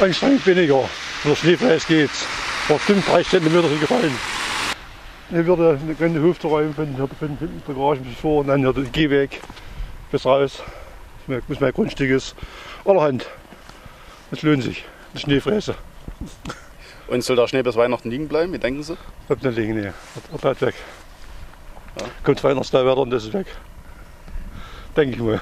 Anstrengend weniger. Für Schneefräs geht's. War bestimmt drei Zentimeter schon gefallen. Ich würde eine ganze Hof zu räumen von, von, von der Garage bis vor und dann hier den Gehweg bis raus. Das muss mein Grundstück ist. Allerhand. Das lohnt sich. Die Schneefräse. Und soll der Schnee bis Weihnachten liegen bleiben? Wie denken Sie? Bleibt nicht liegen, nee. Er bleibt weg. Kommt Weihnachtswetter und das ist weg. Denke ich mal.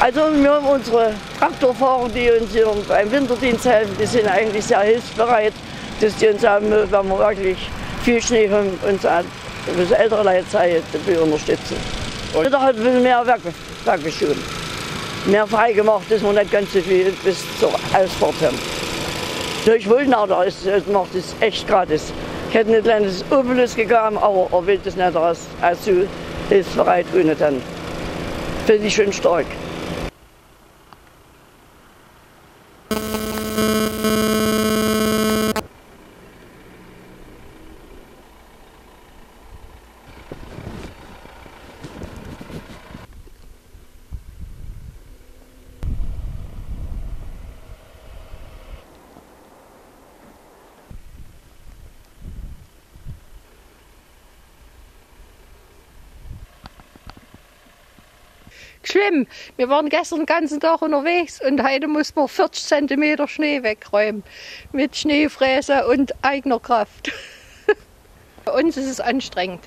Also wir haben unsere Traktorfahrer, die uns hier beim Winterdienst helfen, die sind eigentlich sehr hilfsbereit, dass die uns haben, wenn wir wirklich viel Schnee haben, uns an bis ältere Leute dafür unterstützen. Und wieder halt ein bisschen mehr Werk, Werkgeschoben. Mehr freigemacht, dass wir nicht ganz so viel bis zur Ausfahrt haben. Durch Wohlnader ist, macht es echt gratis. Ich hätte ein kleines Obolus gegangen, aber er will das nicht als, als so hilfsbereit ohne dann. Finde ich schon stark. Schlimm. Wir waren gestern den ganzen Tag unterwegs und heute muss man 40 cm Schnee wegräumen. Mit Schneefräse und eigener Kraft. Für uns ist es anstrengend.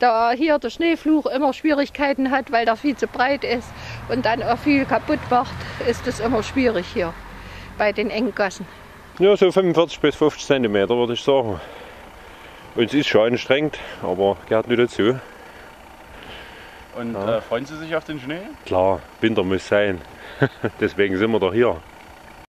Da hier der Schneefluch immer Schwierigkeiten hat, weil der viel zu breit ist und dann auch viel kaputt macht, ist es immer schwierig hier bei den engen Gassen. Ja, so 45 bis 50 cm würde ich sagen. Und es ist schon anstrengend, aber gehört nicht dazu. Und äh, freuen Sie sich auf den Schnee? Klar, Winter muss sein. Deswegen sind wir doch hier.